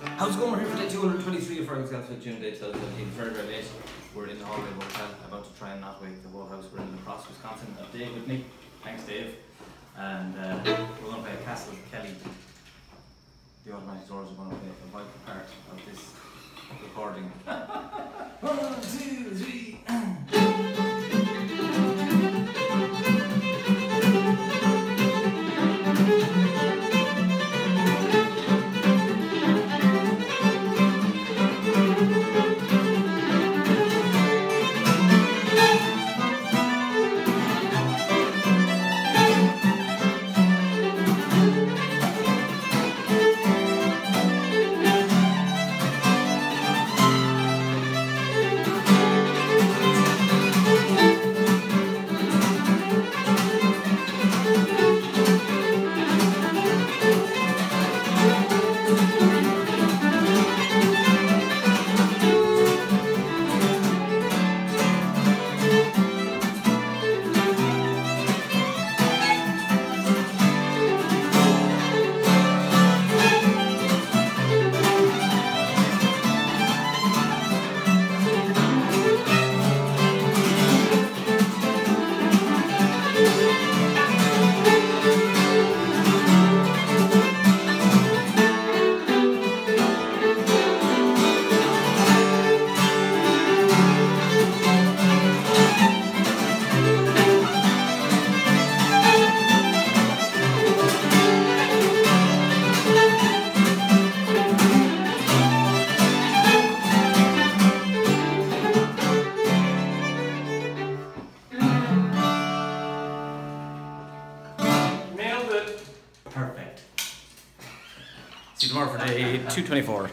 How's it going? We're here for day 223 of Fergal Gansfield June Day 2017. Very, very late. We're in the hallway of hotel, about to try and not wake the whole house. We're in La Crosse, Wisconsin. I Dave with me. Thanks, Dave. And uh, we're going to play a Castle Kelly. The automatic doors are going to play a vital part of this recording. It. See you tomorrow for day 224.